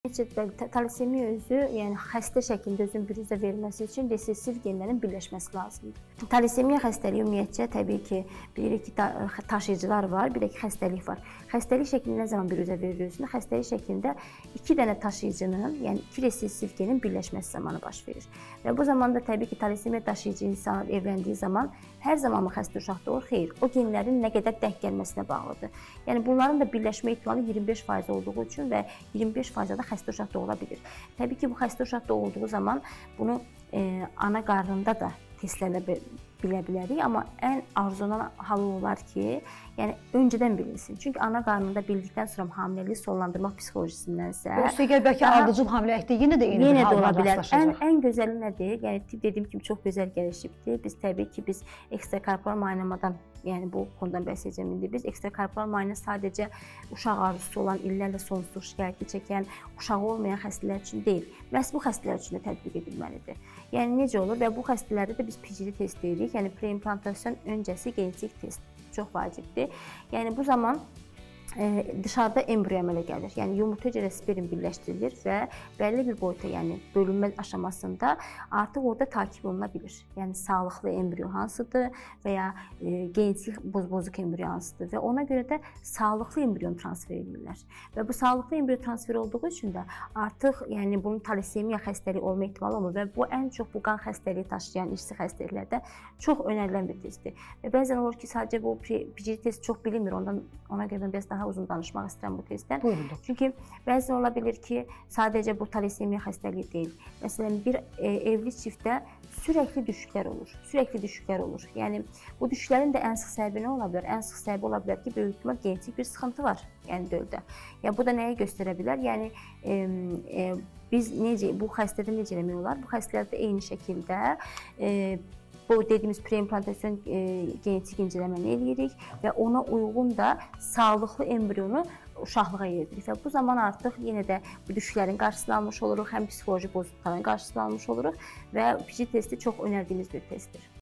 Talasemiya özü, yəni xəstə şəklində özünün büruzə verilməsi üçün resessiv genlərin birləşməsi lazımdır. Talasemiya xəstəliyi ümumiyyətcə təbii ki, bilirik ki, daşıyıcılar var, bir də ki, xəstəlik var. Xəstəlik şəklində nə zaman büruzə verilir özünü? Xəstəlik şəklində 2 dənə daşıyıcının, yəni 2 resessiv genin birləşməsi zamanı baş verir. Və bu zamanda təbii ki, talasemiya daşıyıcı insan evləndiyi zaman hər zaman mı xəstə uşaq doğur? Xeyr. O genlərin nə qədər denk gəlməsinə bağlıdır. Yəni bunların da birləşmə ehtimalı 25% olduğu üçün və 25% da xəstə uşaq doğula bilir. Təbii ki, bu xəstə uşaq doğulduğu zaman bunu e, ana qarnında da testlərlə bilə bilərik, amma ən arzulanan hal olar ki, yəni öncədən bilinsin. Çünki ana qarnında bildikdən sonra hamiləlik sonlandırmaq psixolojisindənsə, Üstəgəl bəlkə ardıcıl hamiləlikdə yenə də eyni yenə də ola bilər. Ən ən gözəli nədir? Yəni tibb dediyim kimi çox gözəl gəlişibdir. Biz təbii ki, biz ekstrakorporal müayinəmadan yəni bu konudan bəhs edəcəm indi. Biz ekstrakorporal müayinə sadəcə uşaq arzusu olan, illərlə sonsuz şikayəti çəkən, uşağı olmayan xəstələr üçün deyil, məhz bu xəstələr üçün də tətbiq edilməlidir. Yəni necə olur və bu xəstələrdə də biz PGD test deyirik, yəni preimplantasyon öncəsi genetik test çox vacibdir. Yəni bu zaman dışarıda embriyo əmələ gəlir. Yəni yumurta ilə sperm birləşdirilir və bəlli bir boyuta, yəni bölünmə aşamasında artıq orada takib oluna bilir. Yəni sağlıqlı embriyo hansıdır və ya e, genetik boz-bozuq embriyo hansıdır və ona görə də sağlıqlı embrion transfer edirlər. Və bu sağlıqlı embriyo transfer olduğu üçün də artıq yəni bunun talasemiya xəstəliyi olma ehtimalı olmur və bu ən çox bu qan xəstəliyi daşıyan irsi xəstəliklərdə çox önərilən bir testdir. Və bəzən olur ki, sadəcə bu test çox bilinmir. Ondan ona görə mən biraz daha daha uzun danışmaq istəyirəm bu testdən. Buyurun. Çünki bəzən ola bilər ki, sadəcə bu talasemiya xəstəliyi deyil. Məsələn, bir e, evli çiftdə sürəkli düşüklər olur. Sürəkli düşüklər olur. Yəni bu düşüklərin də ən sıx səbəbi nə ola bilər? Ən sıx səbəbi ola bilər ki, böyük ehtimal genetik bir sıxıntı var, yəni döldə. Ya bu da nəyi göstərə bilər? Yəni e, e, biz necə bu xəstədə necə eləmək olar? Bu xəstələrdə eyni şəkildə e, bu dediyimiz preimplantasyon e, genetik incələməni eləyirik və ona uyğun da sağlıqlı embrionu uşaqlığa yeridirik və bu zaman artıq yenə də bu düşüklərin qarşısını almış oluruq, həm psixoloji pozuntuların qarşısını almış oluruq və PG testi çox önərdiyimiz bir testdir.